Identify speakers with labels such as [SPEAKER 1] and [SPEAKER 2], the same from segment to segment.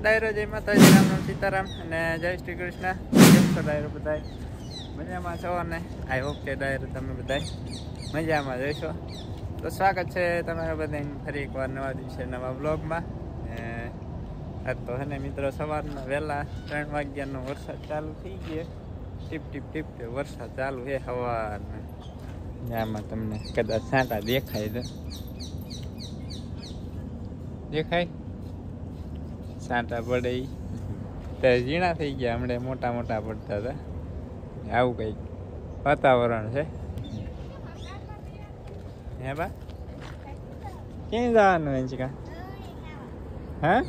[SPEAKER 1] ડાયરો, જય માતાજી, રામ રામ સીતારામ અને જય શ્રી કૃષ્ણ. કેમ છો ડાયરો બધાય? મજામાં છો અને આઈ હોપ કે ડાયરો તમે બધાય મજામાં જઈશો તો સ્વાગત છે તમારા બધાને ફરી એકવાર નવા દિવસે નવા બ્લોગમાં તો હે ને મિત્રો સવારના વહેલા ત્રણ વાગ્યાનો વરસાદ ચાલુ થઈ ગયો. ટીપ ટીપ ટીપ વરસાદ ચાલુ છે સવારના આમાં તમને કદાચ છાંટા દેખાય તો દેખાય? સાંટા પડે. ત્યારે ઝીણા થઈ ગયા હમણાં, મોટા મોટા પડતા હતા. આવું કંઈક વાતાવરણ છે. હે બા? ક્યાં જવાનું અંશિકા હા?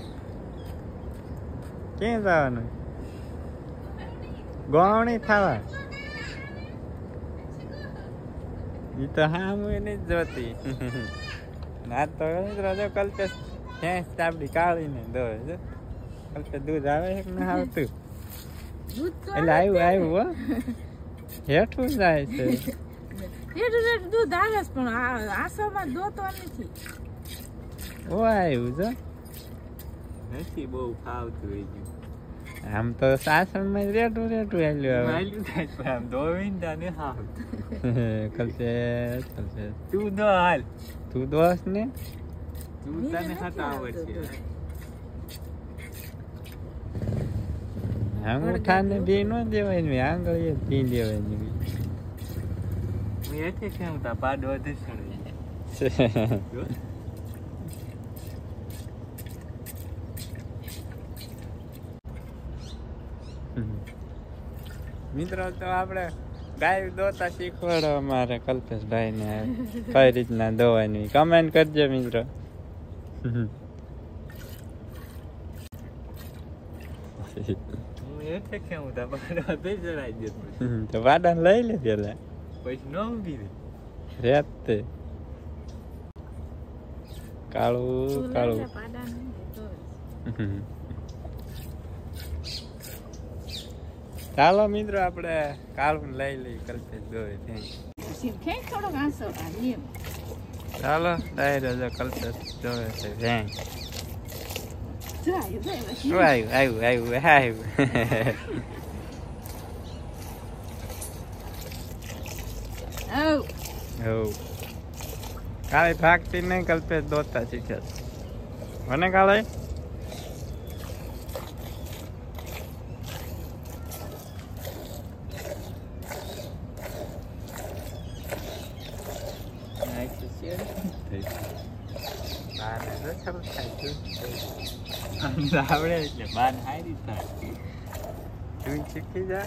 [SPEAKER 1] ક્યાં જવાનું ગોવણી થવા? એ તો હા હું જ જોતી. ના તો રજો કલ્પેશ ભેંસ ચાપડી કાઢીને દોય છે. કલ્પેશ દૂધ આવે છે કે આવતું એટલે આવ્યું આવ્યું હો. હેઠું જાય છે.
[SPEAKER 2] દૂધ આવે છે પણ આ- દોતો નથી.
[SPEAKER 1] ઓ આવ્યું
[SPEAKER 3] નથી બહુ ફાવતું હોય ગયું.
[SPEAKER 1] આમ તો સાસણમાં જ રેટું રેટું હેલ્યું આવે.
[SPEAKER 3] થાય પણ આમ ધોઈને તાને હાવ. તું દો હાલ.
[SPEAKER 1] તું દોસ્ત ને?
[SPEAKER 3] તું તને હાથ આવડશે
[SPEAKER 1] અંગૂઠાને બી ન દેવાય ને આંગળીએ પી દેવાય ને
[SPEAKER 3] હું એથી કેમ તા પાડો અધેસણ જો
[SPEAKER 1] મિત્રો તો આપણે ગાય દોતા શીખવાડો અમારે કલ્પેશભાઈને. કઈ રીતના દોવાની. કમેન્ટ કરજો મિત્રો.
[SPEAKER 3] હું એથી કેમ તા અધેસણાઈ દેતો
[SPEAKER 1] તો વાડા લઈ લે પેલા
[SPEAKER 3] પછી ન રહે
[SPEAKER 1] રેત તે
[SPEAKER 2] તું
[SPEAKER 1] કાળું કાળું
[SPEAKER 2] તો
[SPEAKER 1] ચાલો મિત્રો આપણે કાળું લઈ લઈ કલ્પેશ દોય ત્યાં ચાલો ડાયરો કલ્પેશ દોય છે ભેંગ
[SPEAKER 2] આવ્યું, આવ્યું.
[SPEAKER 1] શું આવ્યું આવ્યું આવ્યું આવ્યું
[SPEAKER 2] આવ.
[SPEAKER 1] હવ કાલે ભાગતી નહીં કલ્પે દોતા શીખ્યા મને કાલે બાને તો શરૂ થાય છે.
[SPEAKER 3] આવડે એટલે બાર હારી થાય
[SPEAKER 1] તું શીખી જા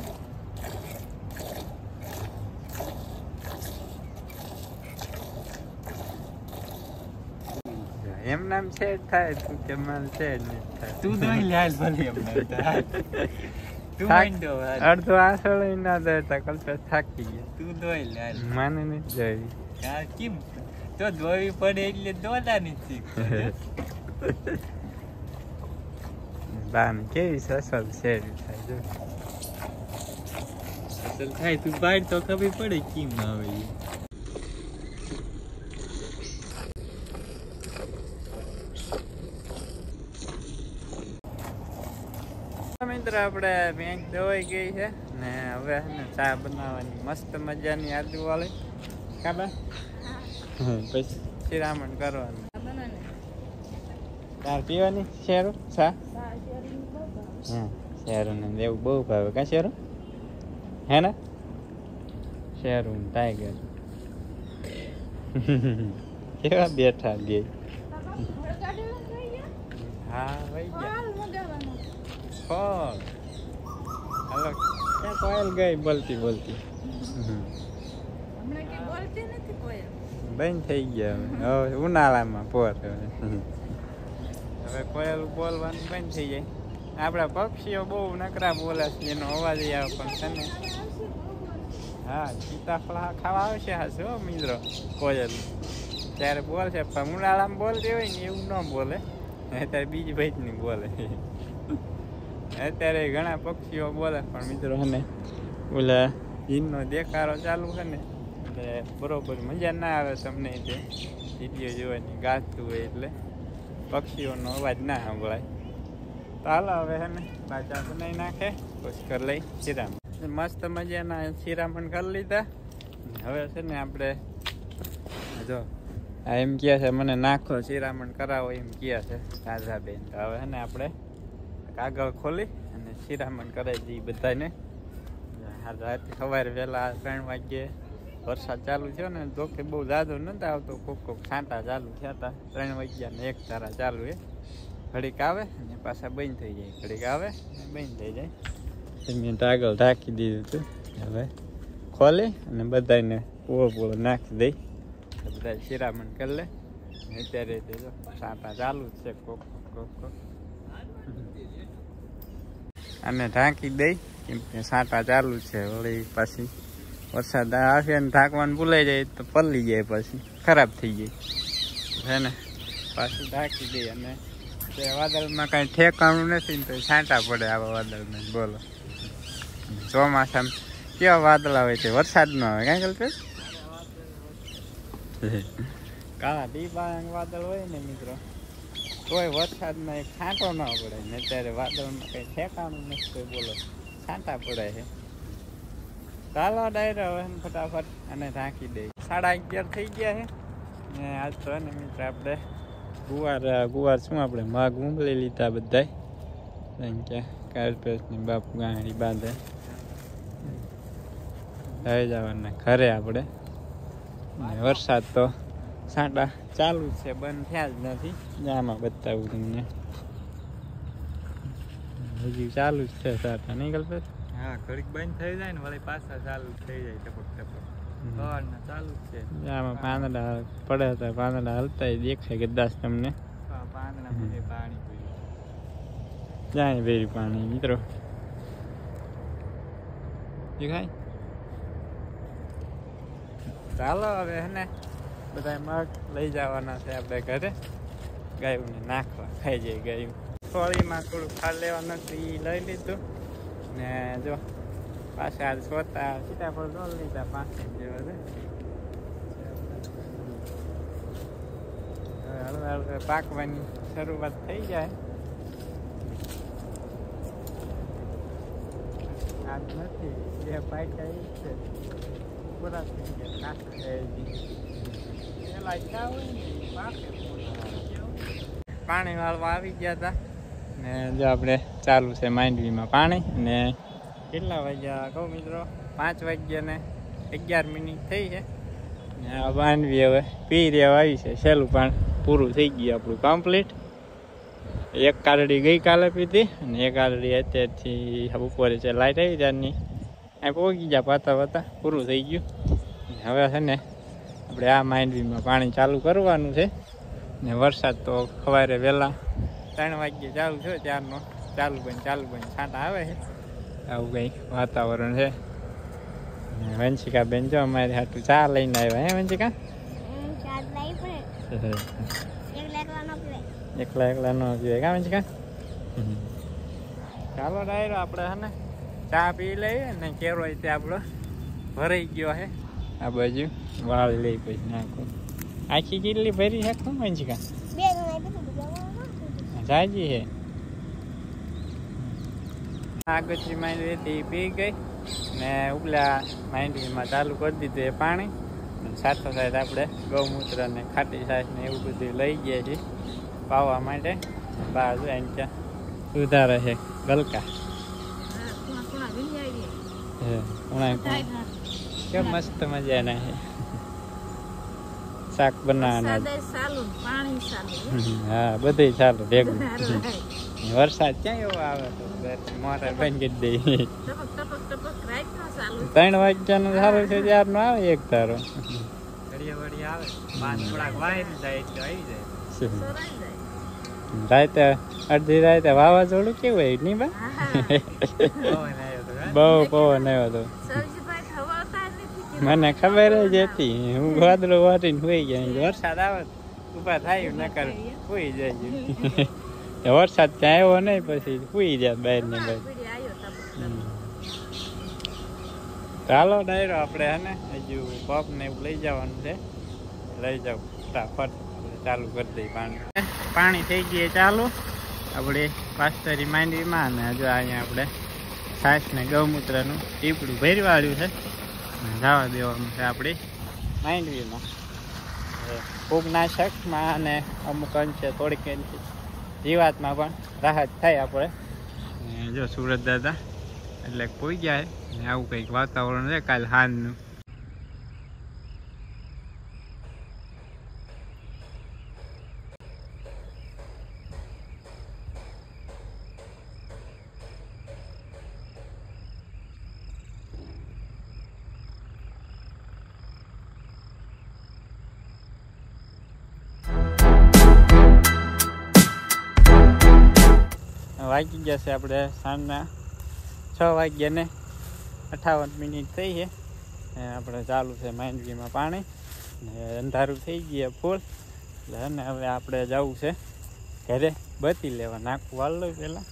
[SPEAKER 1] એમ નામ છે થાય તું કે માલ છે જ નહીં થાય.
[SPEAKER 3] તું દોઈ લાલ ભલે એમ નામ થાય. તું માંડો
[SPEAKER 1] અડધો આસળ ના દેતા કલ્પેશ થાકી ગયા.
[SPEAKER 3] તું દોઈ લાલ
[SPEAKER 1] માને નથી જોઈ.
[SPEAKER 3] કેમ? તો દોવી પડે એટલે દોડાની શીખ
[SPEAKER 1] બાને કેવી સસલ છે
[SPEAKER 3] અસલ થાય તું બહાર તો ખબર પડે કેમ આવે.
[SPEAKER 1] મિત્ર આપણે બેંક દવાઈ ગઈ છે ને હવે ચા બનાવવાની મસ્ત મજાની આદુ વાળી. કાબા પછી? શિરામણ કરવાનું. તાર પીવાની? શેરું?
[SPEAKER 2] સા? શેરીનું.
[SPEAKER 1] હા શેરું ને એવું બહુ ભાવે. કા શેરું? હે ને? શેરું ટાઈગર. કેવા બેઠા
[SPEAKER 2] ગયા?
[SPEAKER 1] હા ભાઈ ગયા.
[SPEAKER 2] હાલ
[SPEAKER 1] ક્યાં કોયલ ગઈ? બોલતી બોલતી. બંધ થઈ ગયા હવે. હવે ઉનાળામાં પોર. હવે હવે કોયલ બોલવાનું બંધ થઈ જાય. આપણા પક્ષીઓ બહુ નકરા બોલે છે, એનો અવાજ આવે પણ છે ને હા, સીતાફળ ખાવા આવશે હશે હો મિત્રો, કોયલ. ત્યારે બોલશે, પણ ઉનાળામાં બોલતી હોય ને એવું ન બોલે. અત્યારે બીજી ભાઈ બોલે. અત્યારે ઘણા પક્ષીઓ બોલે, પણ મિત્રો છે ઓલા ઈનનો દેખાડો ચાલુ છે ને, એટલે બરોબર મજા ના આવે તમને તે. વીડિયો જોવાની, ગાતું હોય એટલે. પક્ષીઓનો અવાજ ના સંભળાય. તો હાલો હવે હે ને પાછા બનાવી નાખે, પછી કરી લઈ શિરામણ. મસ્ત મજાના શિરામણ કરી લીધા. હવે છે ને આપણે, જો, આ એમ કહે છે, મને નાખો શિરામણ કરાવો, એમ કહે છે રાધાબેન તો હવે છે ને આપણે કાગળ ખોલી અને શિરામણ કરાવી દઈએ બધાને. રાતે સવારે વહેલા ત્રણ વાગ્યે વરસાદ ચાલુ થયો ને, જો કે બહુ જાદો નહોતા આવતો, કોક કોક છાંટા ચાલુ થયા હતા. ત્રણ વાગ્યા ને એક તારા ચાલુ એ ઘડીક આવે અને પાછા બંધ થઈ જાય. ઘડીક આવે અને બંધ થઈ જાય. મેં આગળ ઢાંકી દીધું હતું હવે ખોલી અને બધાને પૂળો પૂળો નાખી દઈ બધા શિરામણ કરી લે. અત્યારે જો છાંટા ચાલુ જ છે, કોક કોક કોક અને ઢાંકી દઈ કેમ કે સાંટા ચાલુ છે વળી પાછી. વરસાદ આવશે ને ઢાંકવાનું ભૂલાઈ જાય તો પલળી જાય પછી. ખરાબ થઈ જાય. છે ને? પાછું ઢાંકી દઈએ અને તે વાદળમાં કાંઈ ઠેકાણું નથી ને તો છાંટા પડે આવા વાદળને. બોલો. ચોમાસામાં કેવા વાદળા હોય છે? વરસાદ ન આવે કાંઈ કલ્પે કાળા ડીબા વાદળ હોય ને મિત્રો કોઈ વરસાદમાં છાંટો ન પડે ને અત્યારે વાદળમાં કઈ ઠેકાણું નથી બોલો, છાંટા પડે છે. ચાલો ડાયરો હવે ફટાફટ અને ઢાંકી દે સાડા અગિયાર થઈ ગયા છે. ને આજ તો ને મિત્ર આપણે ગુવાર ગુવાર શું આપણે? માગ ઉંબળી લીધા બધા કારણ કે કાર્પેસની બાપુ ગાંડી બાંધે. લઈ જવાના ઘરે આપણે. વરસાદ તો સાંટા ચાલુ છે, બંધ થયા જ નથી. આમાં બતાવું તમને. હજી ચાલુ જ છે સાંટા. નહીં
[SPEAKER 3] હા ઘડીક બંધ થઈ જાય ને વળી પાછા ચાલુ થઈ જાય ટપક ટપક. સવારના ચાલુ જ છે.
[SPEAKER 1] આમાં પાંદડા પડે હતા પાંદડા હલતા દેખાય કદાચ તમને.
[SPEAKER 3] પાંદડા બધે પાણી
[SPEAKER 1] જાય વેરી પાણી મિત્રો. દેખાય? ચાલો હવે ને બધા મગ લઈ જવાના છે આપણે ઘરે. ગાયોને નાખવા. ખાઈ જાય ગાયું. થોડીમાં થોડું ખાલ લેવાનું હતું એ લઈ લીધું. ને જો, પાછા સોતા સીતાફળ ન લીધા પાંચ જેવા છે. હળવે પાકવાની શરૂઆત થઈ જાય. આજ નથી જે પાક્યા એ છે. પૂરા થઈ ગયા હજી. પેલા ક્યાં હોય પાકે. પાણી વાળવા આવી ગયા હતા ને જો આપણે ચાલુ છે માંડવીમાં પાણી ને કેટલા વાગ્યા? કહું મિત્રો પાંચ વાગ્યા ને અગિયાર મિનિટ થઈ છે. ને આ માંડવી હવે પી રહેવા આવી છે. સહેલું પાણી પૂરું થઈ ગયું આપણું કમ્પ્લીટ એક કારડી ગઈકાલે પીધી અને એક કારડી અત્યારથી બપોરે છે. લાઈટ આવી ત્યારની આ પહોંચી ગયા પાતા પાતા. પૂરું થઈ ગયું. હવે છે ને આપણે આ માંડવીમાં પાણી ચાલુ કરવાનું છે. ને વરસાદ તો સવારે વહેલા ત્રણ વાગ્યે ચાલુ થયો ત્યારનો. ચાલુ બંધ ચાલુ બંધ છાંટ આવે છે. આવું કંઈક વાતાવરણ છે. વંશિકા બેન જો અમારી હાટું ચા લઈને આવ્યા હે વંશિકા? એકલા એકલા ન પીવાય. કા વંશિકા? ચાલો ડાયરો આપણે હે ને? ચા પી લઈએ ને કેરો તે આપણો ભરાઈ ગયો હે. આ બાજુ વાળી લઈ પછી નાખું. આખી કેટલી ભરી શકું વંશિકા? જાજી છે આગળથી માંડવી હતી એ પી ગઈ ને ઉપલા માંડવીમાં ચાલુ કરી દીધું એ પાણી. સાથો સાથે આપણે ગૌમૂત્ર ને ખાટી છાશ ને એવું બધું લઈ ગયા છીએ પાવા માટે. બહાર જઈને ત્યાં સુધારે છે ગલકા. કેમ મસ્ત મજાના છે. શાક બનાવવાના. હા બધે ચાલુ ભેગું. વરસાદ ક્યાં એવો આવે તો? મોટર બંધ કરી ત્રણ વાગ્યાનો સારું છે ત્યારનો આવે એક તારો
[SPEAKER 3] ઘડીએ વળી આવે. પાંચ થોડાક વાય જાય એટલે આવી જાય.
[SPEAKER 2] સરાઈ જાય.
[SPEAKER 1] રાતે અડધી રાતે વાવાઝોડું કેવું હોય નહીં બા? બહુ પવન આવ્યો હતો મને ખબર જ હતી. હું વાદળો વાટીને સુઈ ગયા. વરસાદ આવે ઊભા ઊભા થાય નકર સુઈ જાય. વરસાદ ત્યાં આવ્યો નહીં પછી સુઈ જાય બહાર ને બહાર. ચાલો ડાયરો આપણે હે ને હજુ પપ ને એવું લઈ જવાનું છે. લઈ જાવ ફટાફટ. ચાલુ કરી દઈએ પાણી. પાણી થઈ ગયે ચાલુ. આપણે પાસ્તરી માંડવીમાં અને હજુ અહીંયા આપણે છાશ ને ગૌમૂત્રનું ટીપડું ભરવાળ્યું છે. જવા દેવાનું છે આપણી માંડવીમાં. ફૂગનાશકમાં અને અમુક અંશે થોડીક અંશે જીવાતમાં પણ રાહત થાય આપણે. જો સુરત દાદા એટલે કોઈ ને આવું કંઈક વાતાવરણ છે, કાલ હાનનું વાગી ગયા છે આપણે સાંજના છ વાગ્યા ને અઠાવન મિનિટ થઈ છે. આપણે ચાલુ છે માંડવીમાં પાણી. ને અંધારું થઈ ગયા ફૂલ. એટલે અને હવે આપણે જવું છે ઘરે. બતી લેવા નાખવું વાળ પહેલાં.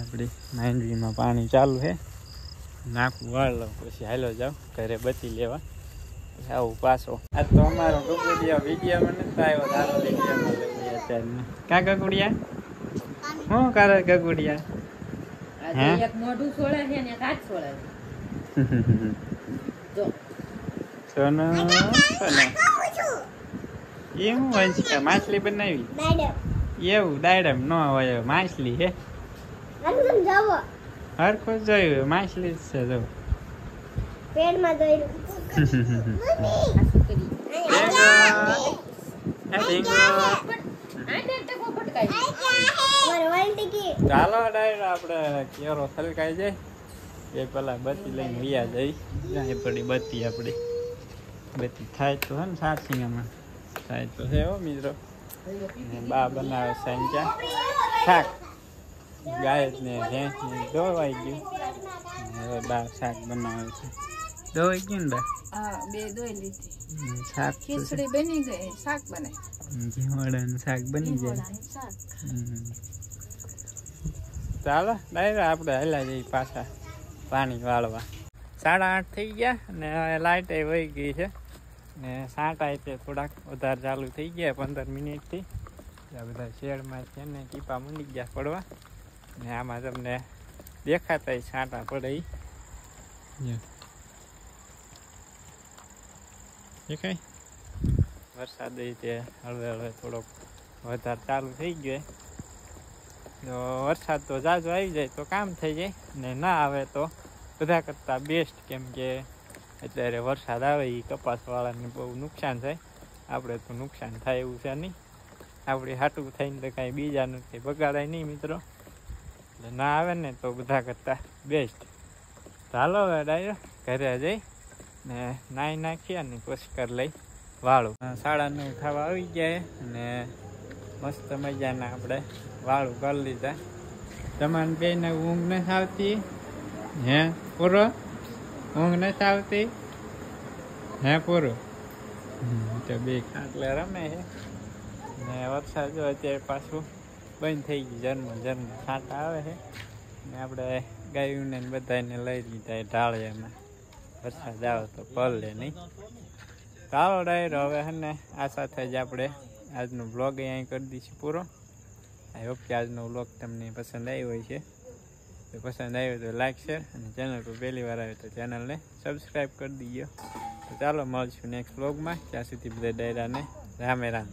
[SPEAKER 1] આપણી માંડવીમાં પાણી ચાલુ છે. નાખું વાળ પછી હાલો જાઉં ઘરે બતી લેવા. આવું પાછો. આ તો અમારો ગુગુડિયા વીડિયો મને થાય અત્યારે ગગુડિયા? શું કરે ગગુડિયા? હે?
[SPEAKER 2] એક મોઢું છોડે છે ને એક છોડે છે. જો.
[SPEAKER 1] સોનો સોનો એ હું વંશિકા માછલી બનાવી? એવું દાડમ ન હોય માછલી હે? હરખો જોયું માછલી જ છે જો.
[SPEAKER 2] પેડમાં શું
[SPEAKER 1] ચાલો ડાયર, આપણે કેરો સલકાઈ જાય. એ પેલા બત્તી લઈને વિયા જઈ એ પડી બત્તી આપણી બત્તી થાય તો હે ને સાસિંગામાં થાય તો છે હો મિત્રો. બા બનાવે સાંજા શાક. ગાય ને ભેંસ ને ધોવાઈ ગયું. હવે બા શાક બનાવે છે. ધોવાઈ ગયું ને
[SPEAKER 2] હા બે દોઈ લીધી.
[SPEAKER 1] શાક
[SPEAKER 2] ખીચડી બની ગઈ શાક બને.
[SPEAKER 1] હમ, શાક બની જાય. ચાલો ડાયરા આપણે હેલા જઈએ પાછા પાણી વાળવા. સાડા આઠ થઈ ગયા ને લાઇટ એ વહી ગઈ છે. ને સાંટા તે થોડાક વધારે ચાલુ થઈ ગયા પંદર મિનિટથી. આ બધા શેડમાં છે ને ટીપા મંડી ગયા પડવા. ને આમાં તમને દેખાતા છાંટા પડે જો. દેખાય વરસાદ તે હળવે હળવે થોડોક વધારે ચાલુ થઈ ગયો તો વરસાદ તો જાજો આવી જાય તો કામ થઈ જાય, ને ના આવે તો બધા કરતાં બેસ્ટ કેમ કે અત્યારે વરસાદ આવે એ કપાસવાળાને બહુ નુકસાન થાય. આપણે તો નુકસાન થાય એવું છે નહીં. આપણે હાટું થઈને તો કાંઈ બીજાનું કંઈ બગાડાય નહીં મિત્રો. એટલે ના આવે ને તો બધા કરતાં બેસ્ટ ચાલો હવે ડાયરો, ઘરે જઈ. ને નાહી નાખીએ અને પુષ્કર લઈ વાળું. સાડા નવ થવા આવી ગયા અને મસ્ત મજાના આપણે વાળું કરી લીધા. તમારે બેને ઊંઘ નથી આવતી. હે, પૂરો? ઊંઘ નથી આવતી? હે, પૂરો? તો બે ખાટલે રમે છે. ને વરસાદ જો અત્યારે પાછું બંધ થઈ ગયું. જન્મ જન્મ છાંટા આવે છે. ને આપણે ગાયોને બધાને લઈ લીધા ઢાળિયામાં. વરસાદ આવે તો પલળે નહીં. ચાલો ડાયરો, હવે હે આ સાથે જ આપણે આજનો બ્લોગ અહીં કરી દઈશું પૂરો. આઈ હોપ કે આજનો બ્લોગ તમને પસંદ આવ્યો હોય છે. તો પસંદ આવ્યો તો લાઈક શેર અને ચેનલ પર પહેલી વાર આવ્યો તો ચેનલને સબસ્ક્રાઈબ કરી દીજો. તો ચાલો મળશું નેક્સ્ટ બ્લોગમાં ત્યાં સુધી બધા ડાયરાને રામે રામ.